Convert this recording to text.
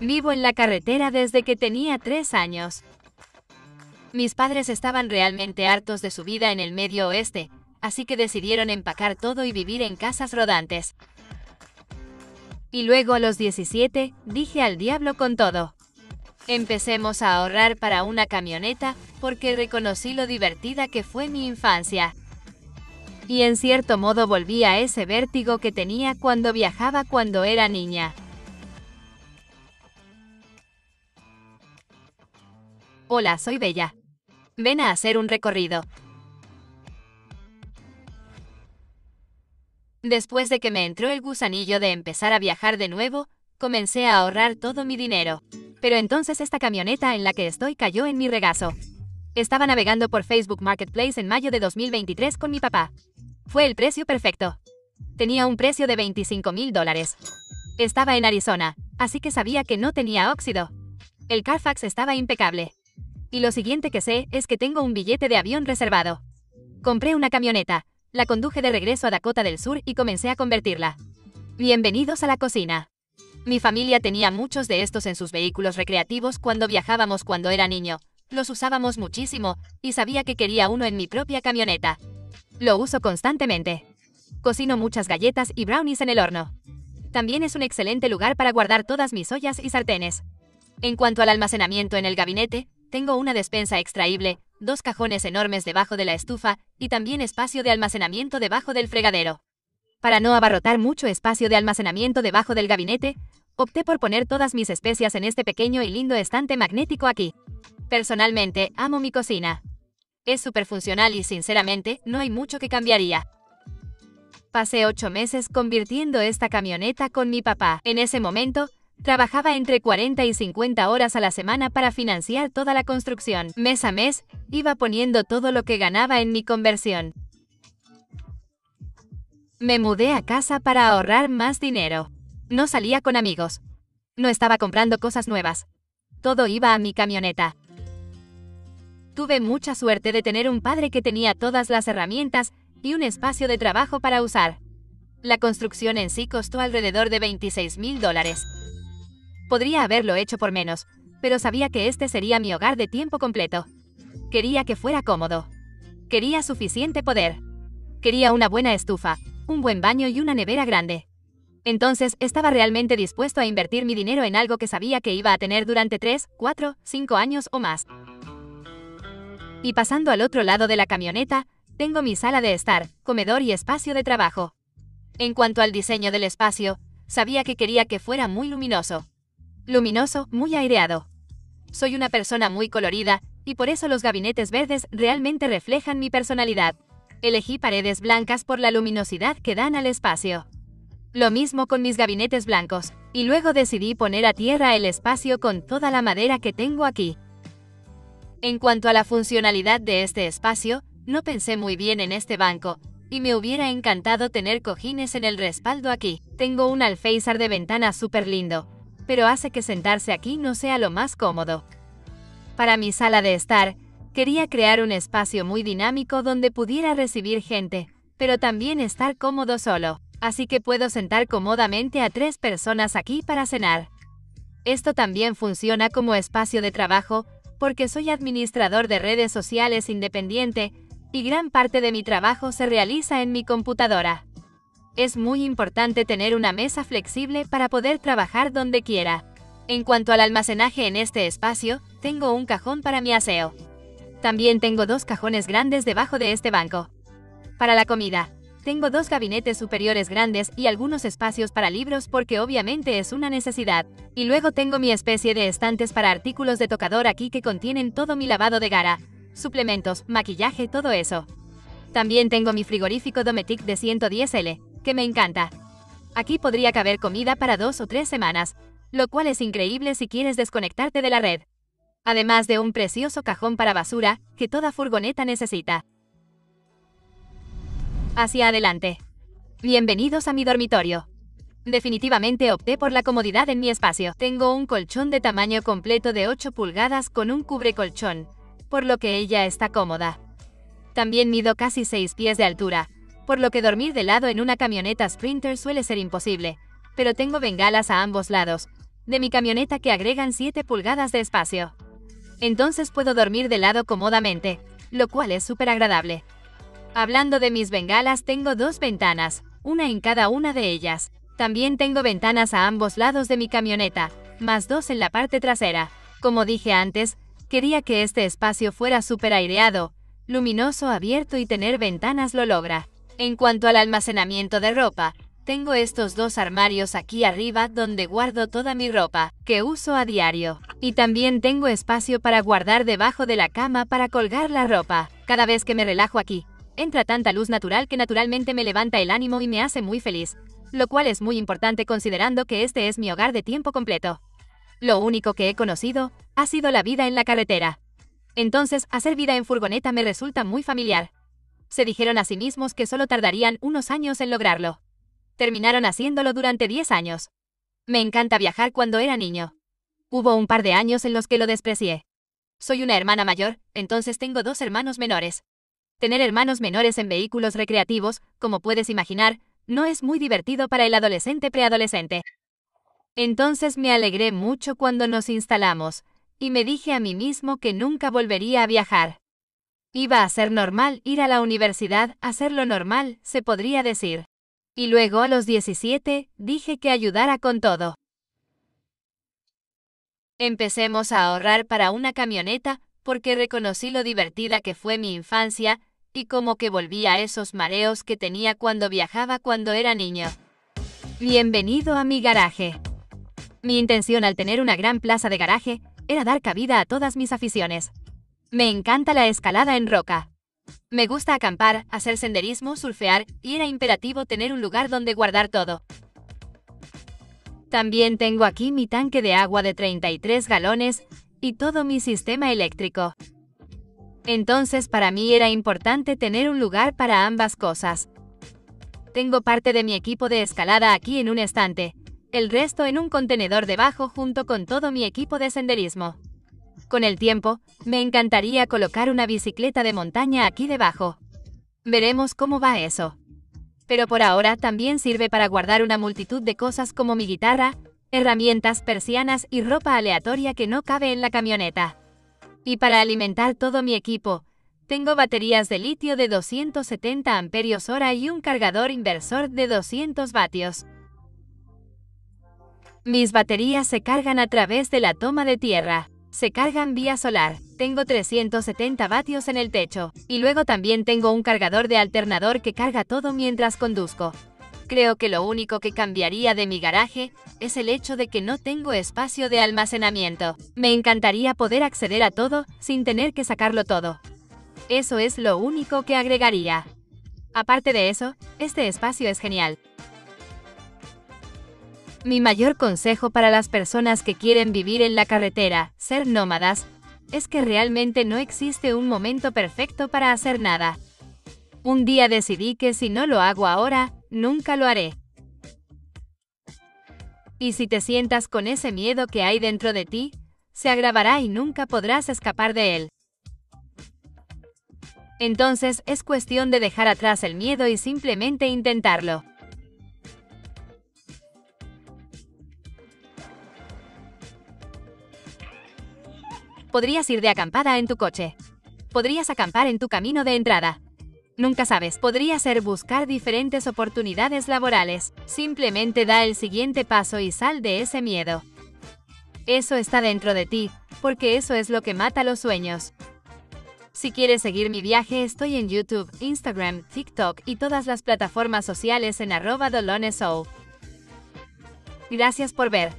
Vivo en la carretera desde que tenía tres años. Mis padres estaban realmente hartos de su vida en el medio oeste, así que decidieron empacar todo y vivir en casas rodantes. Y luego a los 17, dije al diablo con todo. Empecemos a ahorrar para una camioneta porque reconocí lo divertida que fue mi infancia. Y en cierto modo volví a ese vértigo que tenía cuando viajaba cuando era niña. Hola, soy Bella. Ven a hacer un recorrido. Después de que me entró el gusanillo de empezar a viajar de nuevo, comencé a ahorrar todo mi dinero. Pero entonces esta camioneta en la que estoy cayó en mi regazo. Estaba navegando por Facebook Marketplace en mayo de 2023 con mi papá. Fue el precio perfecto. Tenía un precio de 25 mil dólares. Estaba en Arizona, así que sabía que no tenía óxido. El Carfax estaba impecable. Y lo siguiente que sé es que tengo un billete de avión reservado. Compré una camioneta, la conduje de regreso a Dakota del Sur y comencé a convertirla. Bienvenidos a la cocina. Mi familia tenía muchos de estos en sus vehículos recreativos cuando viajábamos cuando era niño. Los usábamos muchísimo, y sabía que quería uno en mi propia camioneta. Lo uso constantemente. Cocino muchas galletas y brownies en el horno. También es un excelente lugar para guardar todas mis ollas y sartenes. En cuanto al almacenamiento en el gabinete, tengo una despensa extraíble, dos cajones enormes debajo de la estufa y también espacio de almacenamiento debajo del fregadero. Para no abarrotar mucho espacio de almacenamiento debajo del gabinete, opté por poner todas mis especias en este pequeño y lindo estante magnético aquí. Personalmente, amo mi cocina. Es súper funcional y sinceramente, no hay mucho que cambiaría. Pasé ocho meses convirtiendo esta camioneta con mi papá. En ese momento, trabajaba entre 40 y 50 horas a la semana para financiar toda la construcción. Mes a mes, iba poniendo todo lo que ganaba en mi conversión. Me mudé a casa para ahorrar más dinero. No salía con amigos. No estaba comprando cosas nuevas. Todo iba a mi camioneta. Tuve mucha suerte de tener un padre que tenía todas las herramientas y un espacio de trabajo para usar. La construcción en sí costó alrededor de 26 mil dólares. Podría haberlo hecho por menos, pero sabía que este sería mi hogar de tiempo completo. Quería que fuera cómodo. Quería suficiente poder. Quería una buena estufa, un buen baño y una nevera grande. Entonces estaba realmente dispuesto a invertir mi dinero en algo que sabía que iba a tener durante 3, 4, 5 años o más. Y pasando al otro lado de la camioneta, tengo mi sala de estar, comedor y espacio de trabajo. En cuanto al diseño del espacio, sabía que quería que fuera muy luminoso. Luminoso, muy aireado. Soy una persona muy colorida, y por eso los gabinetes verdes realmente reflejan mi personalidad. Elegí paredes blancas por la luminosidad que dan al espacio. Lo mismo con mis gabinetes blancos, y luego decidí poner a tierra el espacio con toda la madera que tengo aquí. En cuanto a la funcionalidad de este espacio, no pensé muy bien en este banco, y me hubiera encantado tener cojines en el respaldo aquí. Tengo un alféizar de ventana súper lindo, pero hace que sentarse aquí no sea lo más cómodo. Para mi sala de estar, Quería crear un espacio muy dinámico donde pudiera recibir gente, pero también estar cómodo solo, así que puedo sentar cómodamente a tres personas aquí para cenar. Esto también funciona como espacio de trabajo porque soy administrador de redes sociales independiente y gran parte de mi trabajo se realiza en mi computadora. Es muy importante tener una mesa flexible para poder trabajar donde quiera. En cuanto al almacenaje en este espacio, tengo un cajón para mi aseo. También tengo dos cajones grandes debajo de este banco. Para la comida, tengo dos gabinetes superiores grandes y algunos espacios para libros porque obviamente es una necesidad. Y luego tengo mi especie de estantes para artículos de tocador aquí que contienen todo mi lavado de gara, suplementos, maquillaje, todo eso. También tengo mi frigorífico Dometic de 110L, que me encanta. Aquí podría caber comida para dos o tres semanas, lo cual es increíble si quieres desconectarte de la red además de un precioso cajón para basura que toda furgoneta necesita. Hacia adelante. Bienvenidos a mi dormitorio. Definitivamente opté por la comodidad en mi espacio. Tengo un colchón de tamaño completo de 8 pulgadas con un cubrecolchón, por lo que ella está cómoda. También mido casi 6 pies de altura, por lo que dormir de lado en una camioneta Sprinter suele ser imposible, pero tengo bengalas a ambos lados, de mi camioneta que agregan 7 pulgadas de espacio. Entonces puedo dormir de lado cómodamente, lo cual es súper agradable. Hablando de mis bengalas, tengo dos ventanas, una en cada una de ellas. También tengo ventanas a ambos lados de mi camioneta, más dos en la parte trasera. Como dije antes, quería que este espacio fuera súper aireado, luminoso, abierto y tener ventanas lo logra. En cuanto al almacenamiento de ropa, tengo estos dos armarios aquí arriba donde guardo toda mi ropa, que uso a diario. Y también tengo espacio para guardar debajo de la cama para colgar la ropa. Cada vez que me relajo aquí, entra tanta luz natural que naturalmente me levanta el ánimo y me hace muy feliz, lo cual es muy importante considerando que este es mi hogar de tiempo completo. Lo único que he conocido ha sido la vida en la carretera. Entonces, hacer vida en furgoneta me resulta muy familiar. Se dijeron a sí mismos que solo tardarían unos años en lograrlo. Terminaron haciéndolo durante 10 años. Me encanta viajar cuando era niño. Hubo un par de años en los que lo desprecié. Soy una hermana mayor, entonces tengo dos hermanos menores. Tener hermanos menores en vehículos recreativos, como puedes imaginar, no es muy divertido para el adolescente preadolescente. Entonces me alegré mucho cuando nos instalamos, y me dije a mí mismo que nunca volvería a viajar. Iba a ser normal ir a la universidad, hacerlo normal, se podría decir. Y luego a los 17, dije que ayudara con todo. Empecemos a ahorrar para una camioneta porque reconocí lo divertida que fue mi infancia y como que volví a esos mareos que tenía cuando viajaba cuando era niño. Bienvenido a mi garaje. Mi intención al tener una gran plaza de garaje era dar cabida a todas mis aficiones. Me encanta la escalada en roca. Me gusta acampar, hacer senderismo, surfear y era imperativo tener un lugar donde guardar todo. También tengo aquí mi tanque de agua de 33 galones y todo mi sistema eléctrico. Entonces para mí era importante tener un lugar para ambas cosas. Tengo parte de mi equipo de escalada aquí en un estante, el resto en un contenedor debajo junto con todo mi equipo de senderismo. Con el tiempo, me encantaría colocar una bicicleta de montaña aquí debajo. Veremos cómo va eso. Pero por ahora también sirve para guardar una multitud de cosas como mi guitarra, herramientas, persianas y ropa aleatoria que no cabe en la camioneta. Y para alimentar todo mi equipo, tengo baterías de litio de 270 amperios hora y un cargador inversor de 200 vatios. Mis baterías se cargan a través de la toma de tierra. Se cargan vía solar. Tengo 370 vatios en el techo. Y luego también tengo un cargador de alternador que carga todo mientras conduzco. Creo que lo único que cambiaría de mi garaje es el hecho de que no tengo espacio de almacenamiento. Me encantaría poder acceder a todo sin tener que sacarlo todo. Eso es lo único que agregaría. Aparte de eso, este espacio es genial. Mi mayor consejo para las personas que quieren vivir en la carretera, ser nómadas, es que realmente no existe un momento perfecto para hacer nada. Un día decidí que si no lo hago ahora, nunca lo haré. Y si te sientas con ese miedo que hay dentro de ti, se agravará y nunca podrás escapar de él. Entonces es cuestión de dejar atrás el miedo y simplemente intentarlo. Podrías ir de acampada en tu coche. Podrías acampar en tu camino de entrada. Nunca sabes, podría ser buscar diferentes oportunidades laborales. Simplemente da el siguiente paso y sal de ese miedo. Eso está dentro de ti, porque eso es lo que mata los sueños. Si quieres seguir mi viaje, estoy en YouTube, Instagram, TikTok y todas las plataformas sociales en arroba Gracias por ver.